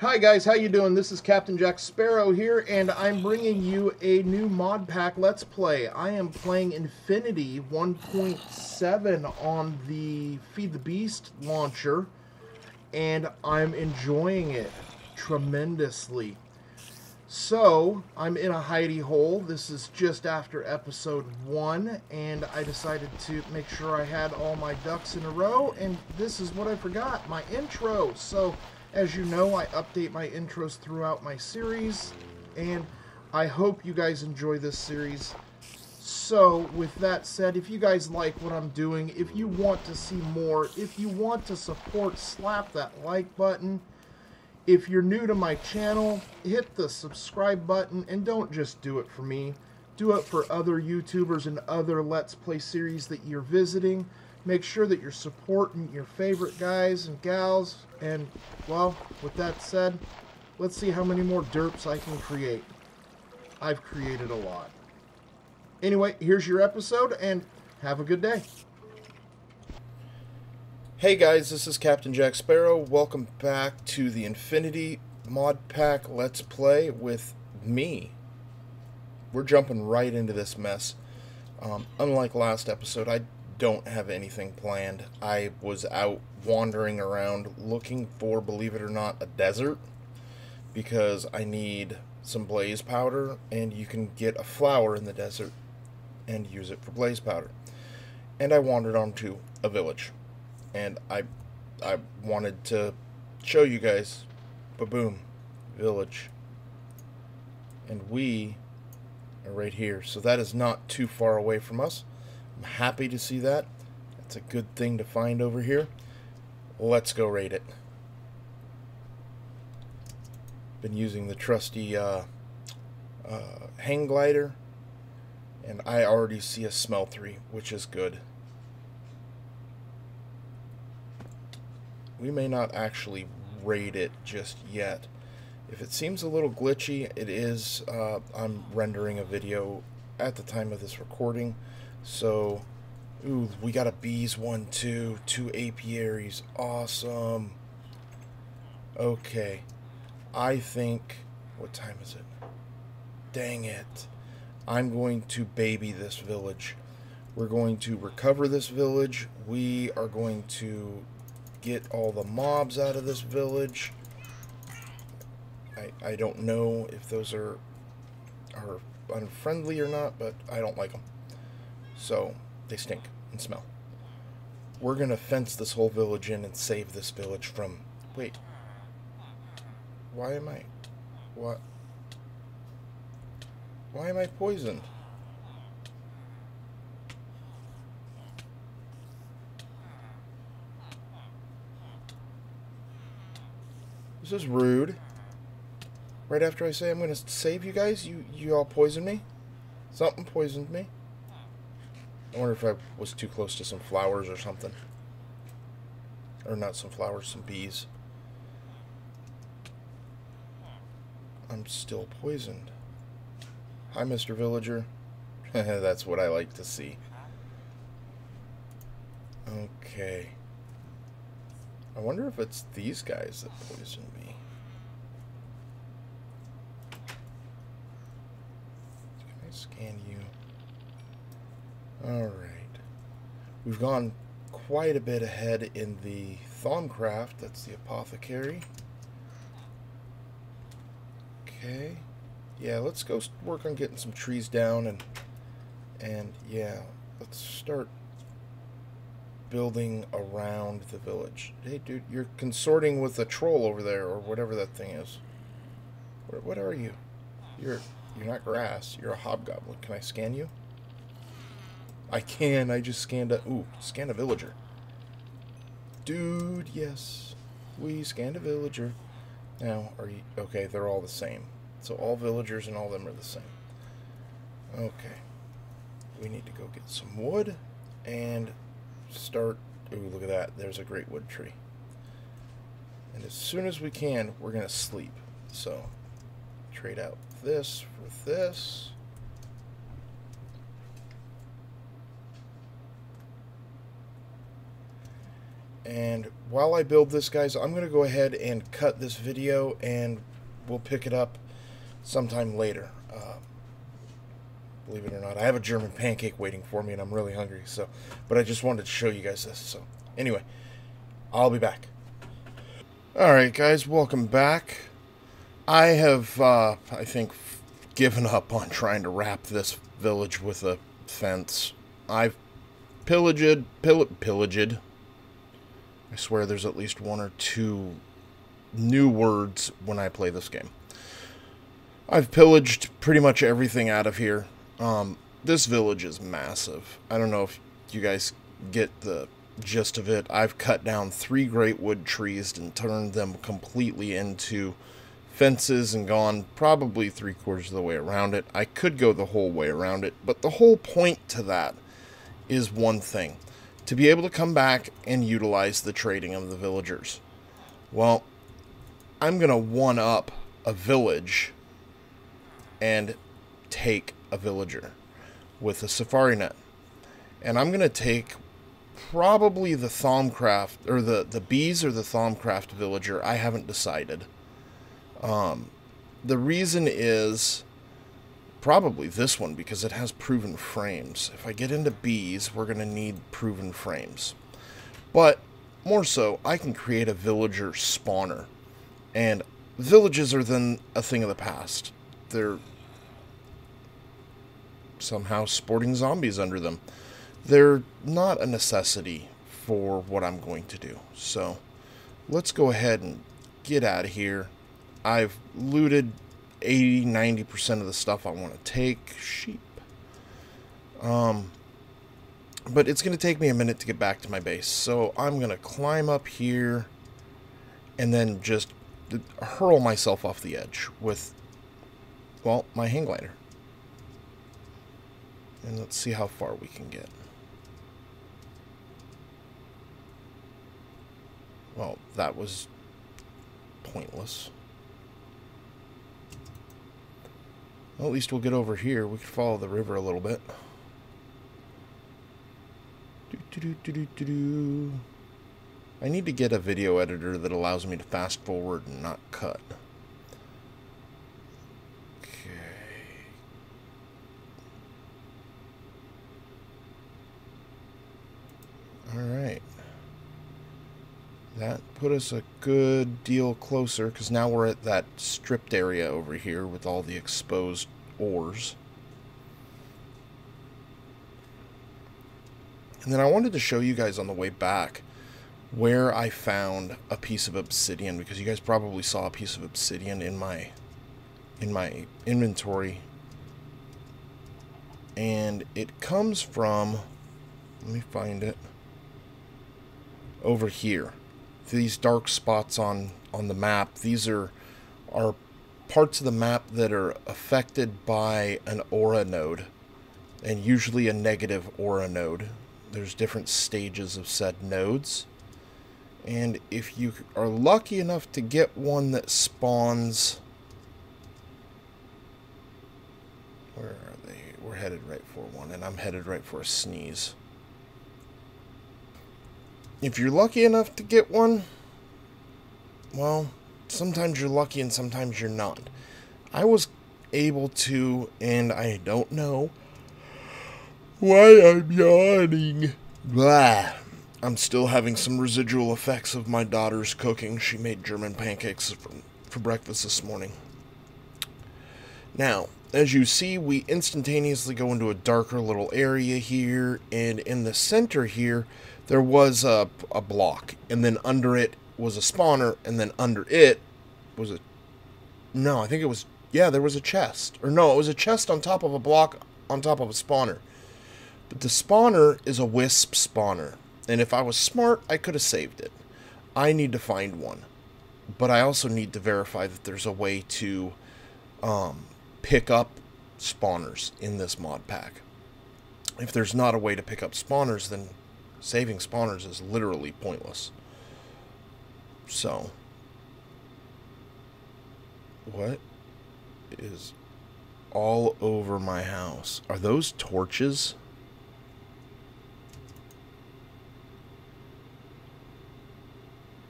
Hi guys, how you doing? This is Captain Jack Sparrow here, and I'm bringing you a new mod pack Let's Play. I am playing Infinity 1.7 on the Feed the Beast launcher, and I'm enjoying it tremendously. So, I'm in a hidey hole. This is just after episode 1, and I decided to make sure I had all my ducks in a row, and this is what I forgot, my intro. So, as you know, I update my intros throughout my series, and I hope you guys enjoy this series. So, with that said, if you guys like what I'm doing, if you want to see more, if you want to support, slap that like button. If you're new to my channel, hit the subscribe button, and don't just do it for me. Do it for other YouTubers and other Let's Play series that you're visiting. Make sure that you're supporting your favorite guys and gals. And, well, with that said, let's see how many more derps I can create. I've created a lot. Anyway, here's your episode, and have a good day. Hey guys, this is Captain Jack Sparrow. Welcome back to the Infinity Mod Pack Let's Play with me. We're jumping right into this mess. Um, unlike last episode, I don't have anything planned. I was out wandering around looking for, believe it or not, a desert because I need some blaze powder, and you can get a flower in the desert and use it for blaze powder. And I wandered onto a village, and I, I wanted to show you guys, boom, village, and we are right here. So that is not too far away from us. I'm happy to see that. That's a good thing to find over here. Let's go raid it. Been using the trusty uh, uh, hang glider, and I already see a Smeltery, which is good. We may not actually raid it just yet. If it seems a little glitchy, it is. Uh, I'm rendering a video at the time of this recording. So, ooh, we got a bees one too. Two apiaries. Awesome. Okay. I think. What time is it? Dang it. I'm going to baby this village. We're going to recover this village. We are going to get all the mobs out of this village. I, I don't know if those are are unfriendly or not, but I don't like them. So they stink and smell. We're gonna fence this whole village in and save this village from. Wait. Why am I. What? Why am I poisoned? This is rude. Right after I say I'm going to save you guys, you, you all poison me? Something poisoned me. I wonder if I was too close to some flowers or something. Or not some flowers, some bees. I'm still poisoned. Hi, Mr. Villager. That's what I like to see. Okay. I wonder if it's these guys that poisoned me. Can I scan you? Alright. We've gone quite a bit ahead in the Thaumcraft. That's the apothecary. Okay. Yeah, let's go work on getting some trees down and and yeah, let's start building around the village. Hey, dude, you're consorting with a troll over there, or whatever that thing is. What, what are you? You're you're not grass. You're a hobgoblin. Can I scan you? I can. I just scanned a... Ooh, scan a villager. Dude, yes. We scanned a villager. Now, are you... Okay, they're all the same. So all villagers and all them are the same. Okay. We need to go get some wood and start... Ooh, look at that. There's a great wood tree. And as soon as we can, we're going to sleep. So, trade out this for this. And while I build this, guys, I'm going to go ahead and cut this video and we'll pick it up sometime later. Uh, believe it or not, I have a German pancake waiting for me and I'm really hungry. So, But I just wanted to show you guys this. So anyway, I'll be back. Alright guys, welcome back. I have, uh, I think, given up on trying to wrap this village with a fence. I've pillaged, pill pillaged. I swear there's at least one or two new words when I play this game. I've pillaged pretty much everything out of here. Um, this village is massive. I don't know if you guys get the gist of it. I've cut down three great wood trees and turned them completely into fences and gone probably three quarters of the way around it. I could go the whole way around it, but the whole point to that is one thing to be able to come back and utilize the trading of the villagers. Well, I'm going to one up a village and take a villager with a safari net. And I'm going to take probably the Thaumcraft, or the, the bees or the Thaumcraft villager. I haven't decided. Um, the reason is probably this one because it has proven frames. If I get into bees, we're going to need proven frames. But more so, I can create a villager spawner. And villages are then a thing of the past. They're somehow sporting zombies under them. They're not a necessity for what I'm going to do. So let's go ahead and get out of here. I've looted 80 90% of the stuff I want to take. Sheep. Um, but it's going to take me a minute to get back to my base. So I'm going to climb up here and then just hurl myself off the edge with, well, my hang glider. And let's see how far we can get. Well, that was pointless. Well, at least we'll get over here. We can follow the river a little bit. Do, do, do, I need to get a video editor that allows me to fast forward and not cut. Okay. Alright. That put us a good deal closer, because now we're at that stripped area over here with all the exposed ores. And then I wanted to show you guys on the way back where I found a piece of obsidian, because you guys probably saw a piece of obsidian in my in my inventory. And it comes from, let me find it, over here these dark spots on on the map. These are are parts of the map that are affected by an aura node and usually a negative aura node. There's different stages of said nodes. And if you are lucky enough to get one that spawns where are they? We're headed right for one and I'm headed right for a sneeze if you're lucky enough to get one, well, sometimes you're lucky and sometimes you're not. I was able to, and I don't know why I'm yawning. Blah. I'm still having some residual effects of my daughter's cooking. She made German pancakes for, for breakfast this morning. Now, as you see, we instantaneously go into a darker little area here, and in the center here, there was a, a block, and then under it was a spawner, and then under it was a. No, I think it was. Yeah, there was a chest. Or no, it was a chest on top of a block on top of a spawner. But the spawner is a wisp spawner. And if I was smart, I could have saved it. I need to find one. But I also need to verify that there's a way to um, pick up spawners in this mod pack. If there's not a way to pick up spawners, then saving spawners is literally pointless. So, what is all over my house? Are those torches?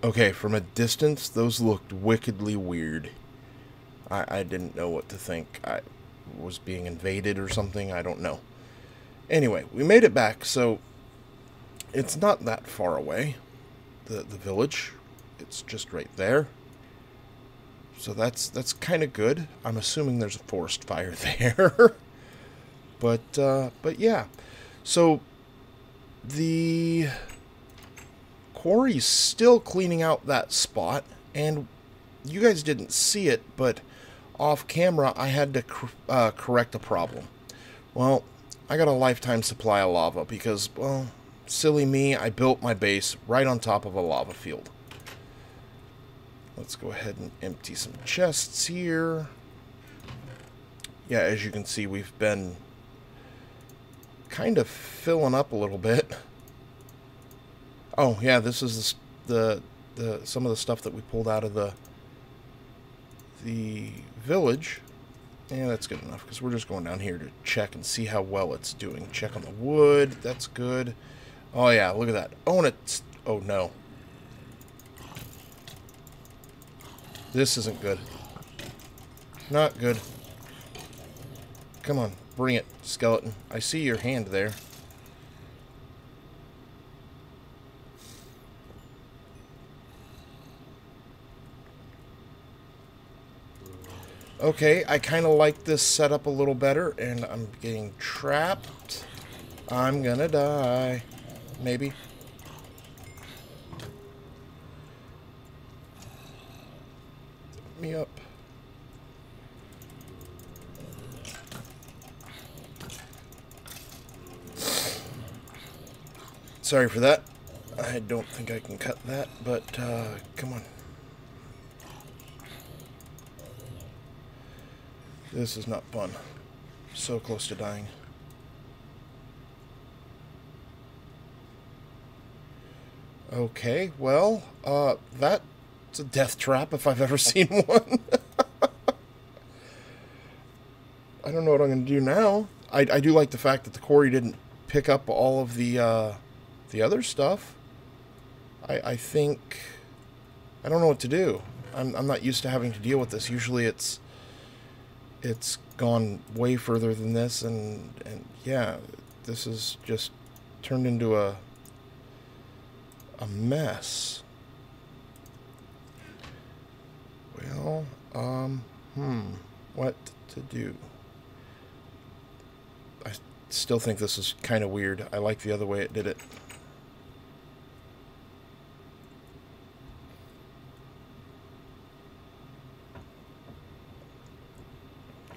Okay, from a distance, those looked wickedly weird. I, I didn't know what to think. I was being invaded or something. I don't know. Anyway, we made it back, so it's not that far away. The the village, it's just right there. So that's that's kind of good. I'm assuming there's a forest fire there. but uh, but yeah. So the quarry's still cleaning out that spot and you guys didn't see it, but off camera I had to uh, correct a problem. Well, I got a lifetime supply of lava because, well, silly me, I built my base right on top of a lava field. Let's go ahead and empty some chests here. Yeah, as you can see, we've been kind of filling up a little bit. Oh, yeah, this is the, the, the some of the stuff that we pulled out of the the village. Yeah, that's good enough, because we're just going down here to check and see how well it's doing. Check on the wood. That's good. Oh, yeah, look at that. Oh, and it's... Oh, no. This isn't good. Not good. Come on, bring it, skeleton. I see your hand there. Okay, I kind of like this setup a little better, and I'm getting trapped. I'm gonna die. Maybe. me up. Sorry for that. I don't think I can cut that, but uh, come on. This is not fun. So close to dying. Okay, well, uh, that's a death trap if I've ever seen one. I don't know what I'm going to do now. I, I do like the fact that the quarry didn't pick up all of the, uh, the other stuff. I, I think... I don't know what to do. I'm, I'm not used to having to deal with this. Usually it's it's gone way further than this, and and yeah, this is just turned into a a mess. Well, um, hmm, what to do? I still think this is kind of weird. I like the other way it did it.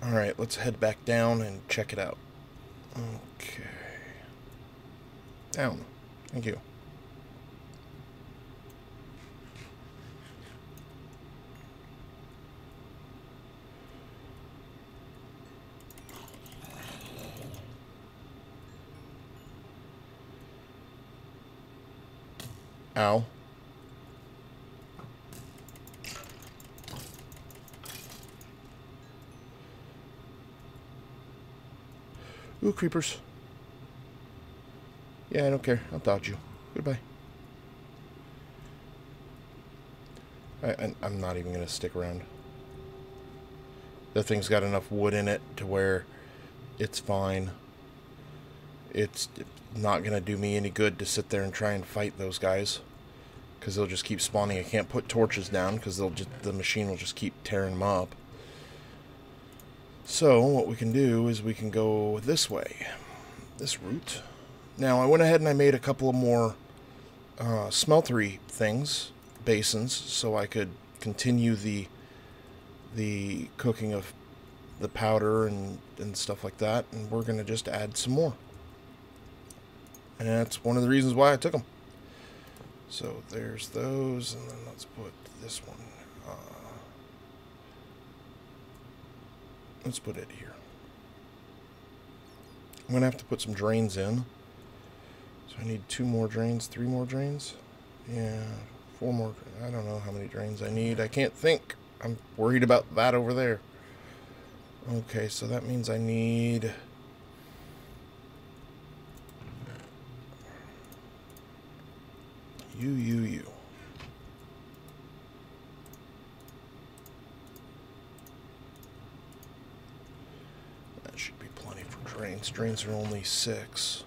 Alright, let's head back down and check it out. Okay. Down. Thank you. Ow. Ooh, creepers. Yeah, I don't care. I'll dodge you. Goodbye. I, am not even going to stick around. The thing's got enough wood in it to where it's fine. It's not going to do me any good to sit there and try and fight those guys. Because they'll just keep spawning. I can't put torches down because they'll just the machine will just keep tearing them up. So what we can do is we can go this way, this route. Now I went ahead and I made a couple of more uh, smeltery things, basins, so I could continue the the cooking of the powder and, and stuff like that, and we're going to just add some more. And that's one of the reasons why I took them. So there's those, and then let's put this one Uh, Let's put it here. I'm going to have to put some drains in. So I need two more drains, three more drains. Yeah, four more. I don't know how many drains I need. I can't think. I'm worried about that over there. Okay, so that means I need... You, you, you. That should be plenty for drains. Drains are only six.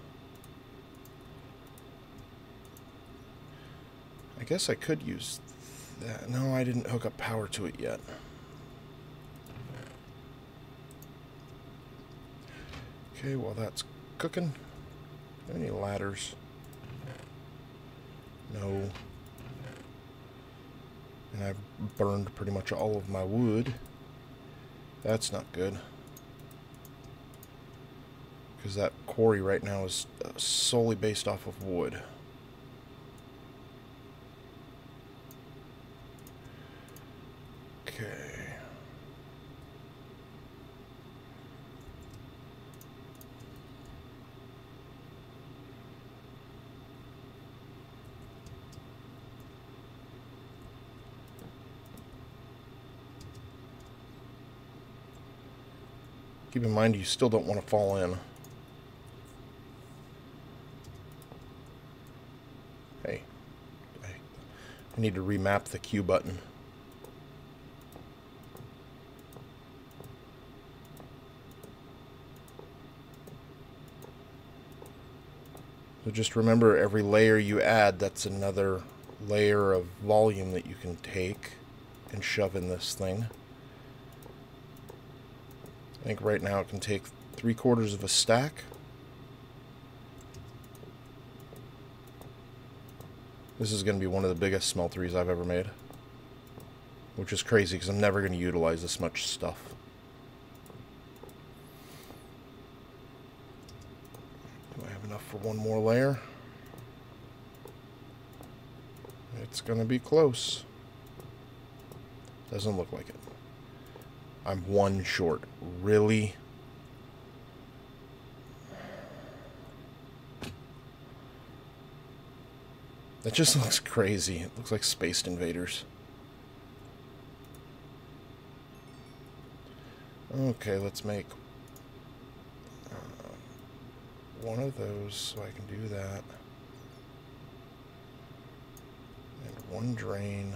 I guess I could use that. No, I didn't hook up power to it yet. Okay, well that's cooking. Any ladders? No. And I've burned pretty much all of my wood. That's not good. Because that quarry right now is uh, solely based off of wood. Okay. Keep in mind you still don't want to fall in. Hey, I need to remap the Q button. So just remember every layer you add, that's another layer of volume that you can take and shove in this thing. I think right now it can take three quarters of a stack. This is going to be one of the biggest smelteries I've ever made. Which is crazy because I'm never going to utilize this much stuff. Do I have enough for one more layer? It's going to be close. Doesn't look like it. I'm one short. Really? That just looks crazy. It looks like Spaced Invaders. Okay, let's make uh, one of those so I can do that. And one drain.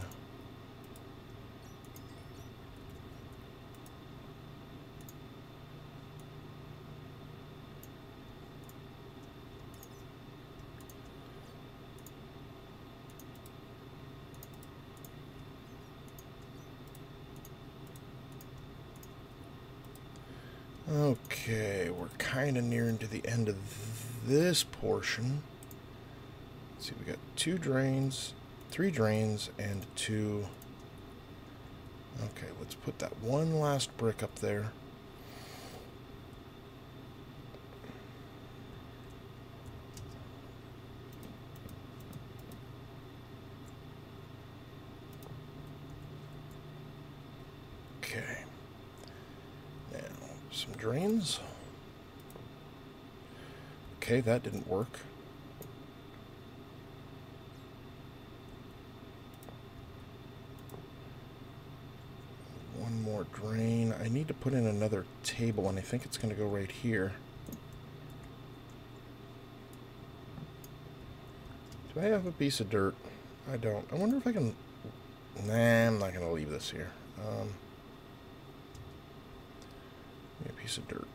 Okay, we're kind of nearing to the end of this portion. Let's see, we got two drains, three drains, and two... Okay, let's put that one last brick up there. Drains. Okay, that didn't work. One more drain. I need to put in another table, and I think it's going to go right here. Do I have a piece of dirt? I don't. I wonder if I can... Nah, I'm not going to leave this here. Um, a piece of dirt.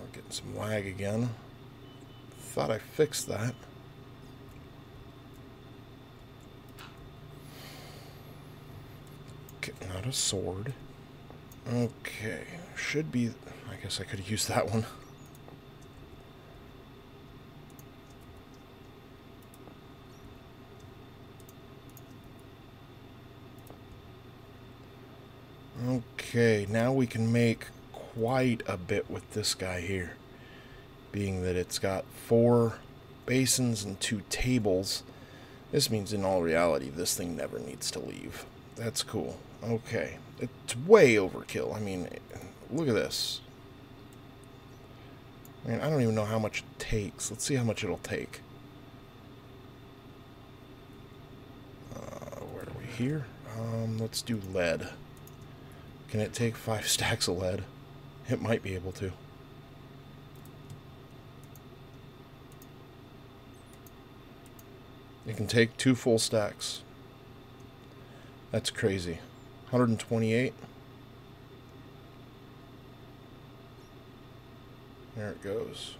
we're getting some lag again. Thought I fixed that. Getting out a sword. Okay, should be... I guess I could use that one. Okay, now we can make quite a bit with this guy here. Being that it's got four basins and two tables. This means in all reality, this thing never needs to leave. That's cool. Okay. It's way overkill. I mean, look at this. I mean, I don't even know how much it takes. Let's see how much it'll take. Uh, where are we here? Um, let's do lead. Can it take five stacks of lead? It might be able to. It can take two full stacks. That's crazy. 128. There it goes.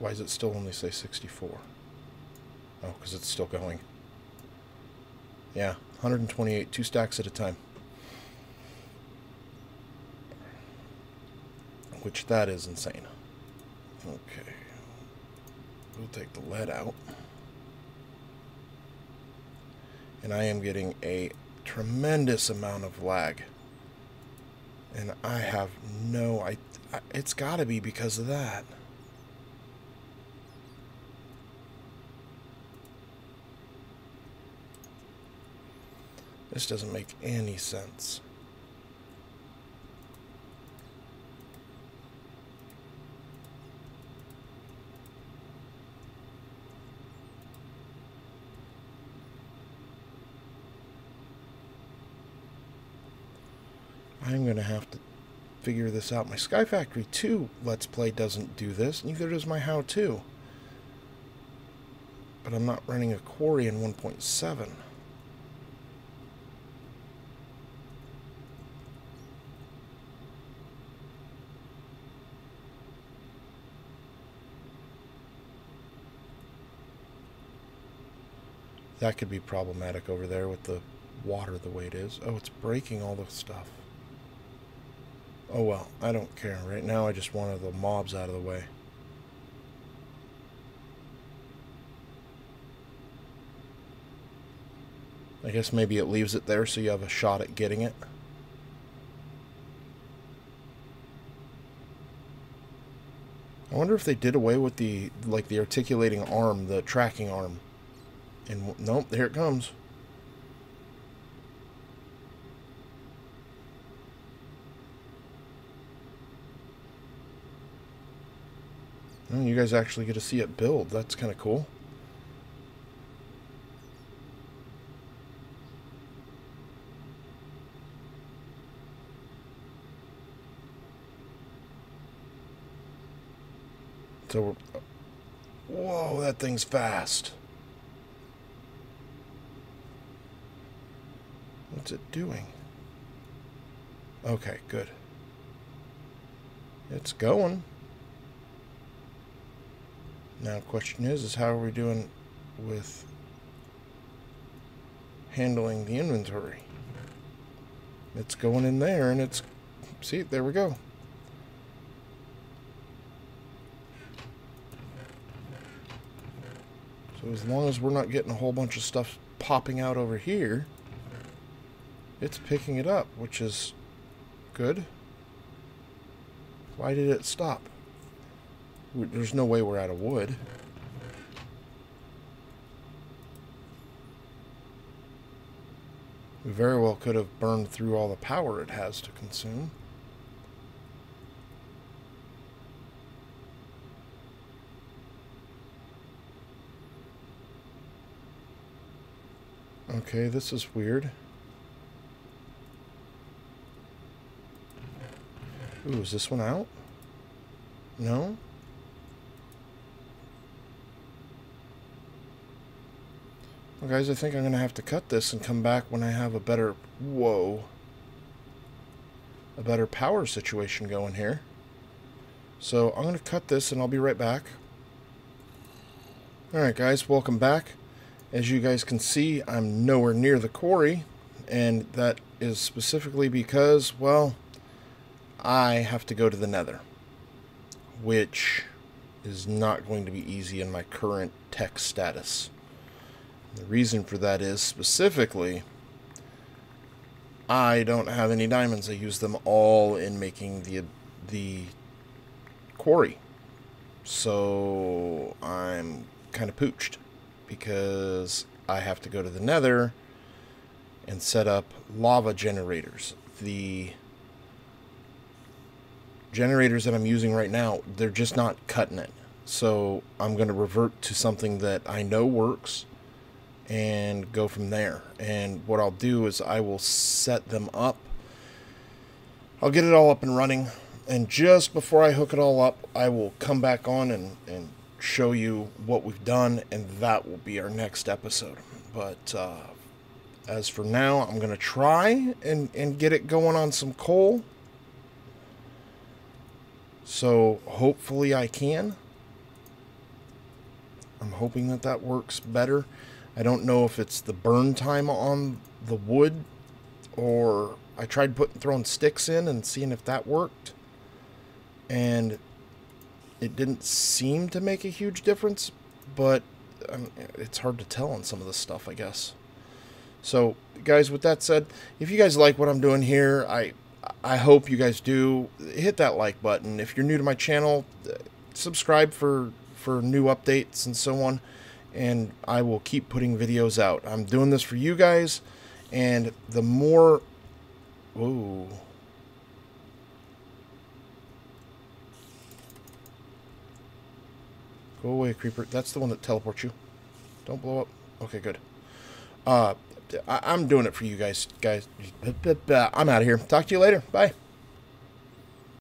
Why does it still only say 64? Oh, because it's still going. Yeah, 128, two stacks at a time. Which that is insane. Okay. We'll take the lead out. And I am getting a tremendous amount of lag. And I have no... I, I It's got to be because of that. This doesn't make any sense. I'm going to have to figure this out. My Sky Factory 2 Let's Play doesn't do this, neither does my How To. But I'm not running a Quarry in 1.7. That could be problematic over there with the water the way it is. Oh, it's breaking all the stuff. Oh well, I don't care. Right now I just wanted the mobs out of the way. I guess maybe it leaves it there so you have a shot at getting it. I wonder if they did away with the, like, the articulating arm, the tracking arm. And nope, here it comes. Oh, you guys actually get to see it build. That's kind of cool. So, whoa, that thing's fast. What's it doing? Okay, good. It's going. Now, question is, is how are we doing with handling the inventory? It's going in there, and it's... See, there we go. So as long as we're not getting a whole bunch of stuff popping out over here it's picking it up, which is good. Why did it stop? There's no way we're out of wood. We very well could have burned through all the power it has to consume. Okay, this is weird. Ooh, is this one out? No? Well, guys, I think I'm going to have to cut this and come back when I have a better... Whoa. A better power situation going here. So I'm going to cut this and I'll be right back. Alright guys, welcome back. As you guys can see, I'm nowhere near the quarry. And that is specifically because, well, I have to go to the nether, which is not going to be easy in my current tech status. The reason for that is specifically, I don't have any diamonds. I use them all in making the the quarry. So I'm kind of pooched because I have to go to the nether and set up lava generators. The generators that I'm using right now, they're just not cutting it. So I'm going to revert to something that I know works and go from there. And what I'll do is I will set them up. I'll get it all up and running. And just before I hook it all up, I will come back on and, and show you what we've done, and that will be our next episode. But uh, as for now, I'm going to try and, and get it going on some coal. So hopefully I can. I'm hoping that that works better. I don't know if it's the burn time on the wood or I tried putting throwing sticks in and seeing if that worked. And it didn't seem to make a huge difference, but um, it's hard to tell on some of this stuff, I guess. So, guys, with that said, if you guys like what I'm doing here, I I hope you guys do hit that like button. If you're new to my channel, subscribe for for new updates and so on, and I will keep putting videos out. I'm doing this for you guys, and the more Whoa. Go away, creeper. That's the one that teleports you. Don't blow up. Okay, good. Uh, I am doing it for you guys. Guys, I'm out of here. Talk to you later. Bye.